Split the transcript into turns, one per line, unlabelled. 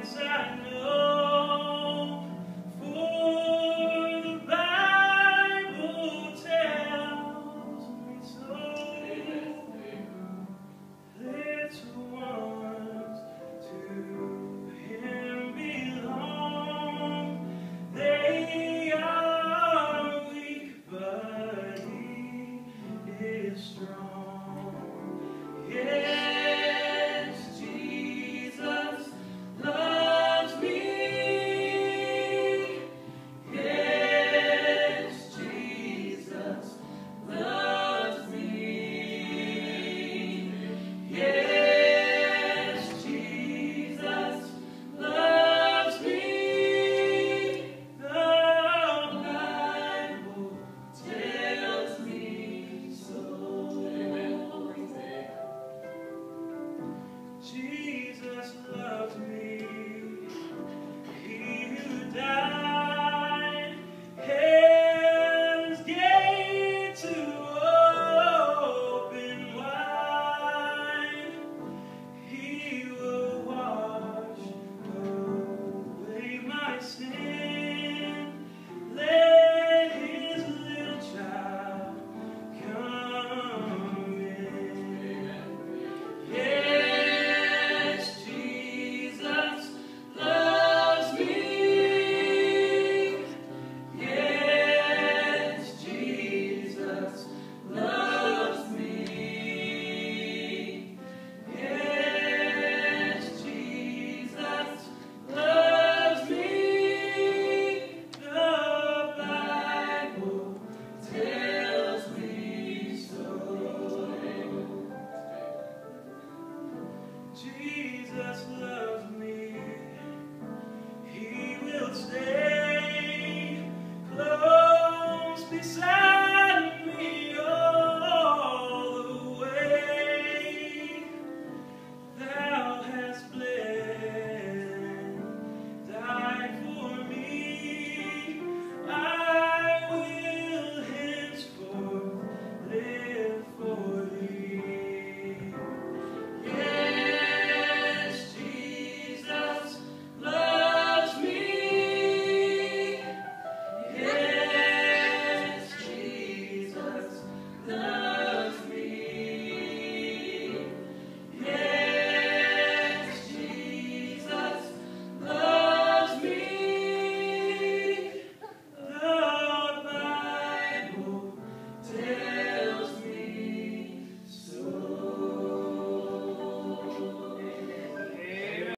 inside me. Oh. He will stay close beside